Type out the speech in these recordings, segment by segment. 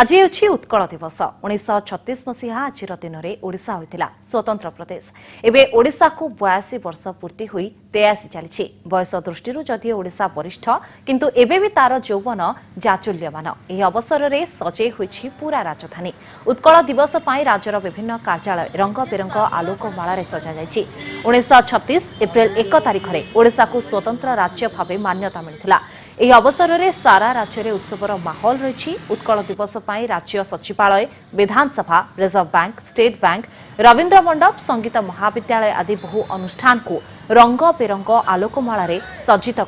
আজ ହେଉଛି ଉତ୍କଳ ଦିବସ ଉଣେଇଶହ ଛତିଶ ମସିହା ଆଜିର ଦିନରେ ଓଡ଼ିଶା ହୋଇଥିଲା ସ୍ୱତନ୍ତ୍ର ପ୍ରଦେଶ ଏବେ ଓଡ଼ିଶାକୁ ବୟାଅଶୀ ବର୍ଷ ପୂର୍ତ୍ତି ହୋଇ ତେୟାଅଶୀ ଚାଲିଛି ବୟସ ଦୃଷ୍ଟିରୁ ଯଦିଓ ଓଡ଼ିଶା ବରିଷ୍ଠ କିନ୍ତୁ ଏବେ ବି ତାର ଯୌବନ ଜାଚୁଲ୍ୟମାନ ଏହି ଅବସରରେ ସଜେଇ ହୋଇଛି ପୁରା ରାଜଧାନୀ ଉତ୍କଳ ଦିବସ ପାଇଁ ରାଜ୍ୟର ବିଭିନ୍ନ କାର୍ଯ୍ୟାଳୟ ରଙ୍ଗବେରଙ୍ଗ ଆଲୋକମାଳାରେ ସଜାଯାଇଛି ଉଣେଇଶହ ଛତିଶ ଏପ୍ରିଲ ଏକ ତାରିଖରେ ଓଡ଼ିଶାକୁ ସ୍ୱତନ୍ତ୍ର ରାଜ୍ୟ ଭାବେ ମାନ୍ୟତା ମିଳିଥିଲା यो रे सारा उत्सव उत्सवर माहौल रहेछ उत्कल दिवसप राज्य सचिवालय विधानसभा reserve bank state bank Rabindra Mandap, संगीत महाविद्यालय आदि बहु अनुष्ठानको रङबेङ आलोमा सज्जित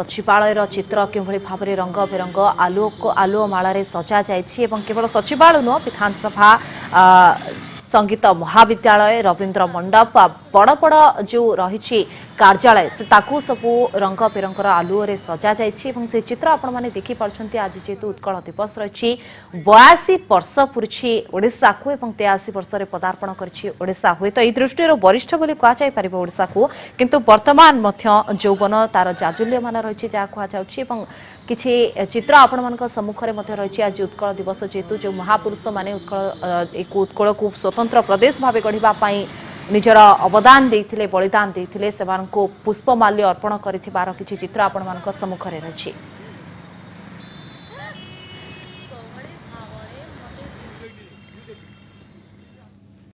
सचिवालय चाहिँ भावना रङबे आलो एवं केवल सचिवालय नुह विसभा संगीत महाविद्यालय रवींद्र मंडप बड़ बड़ जो रहिछि कार्यालय से ताकु सब रंग बेर आलुओं सजा जाए चित्र आपने देखिपार आज जेहतु उत्कल दिवस रही बयासी वर्ष पूर्ची ओडा को और तेयासी वर्ष में पदार्पण करा हुए तो यह दृष्टि वरिष्ठ बोली कहशा को कितु बर्तमान जौवन तार जाजुल्य मान रही जहाँ कहूँ कि चित्र आप सम्मुख र आज उत्कल दिवस जेतु जो माने मत्कल एक उत्कलको स्वतन्त्र प्रदेश भाइ गढिपूर्ण निजरा अवदान दिले बलिदान दिन पुष्पमाल्य अर्पण गरिबार चित्र आप सम्मुखेर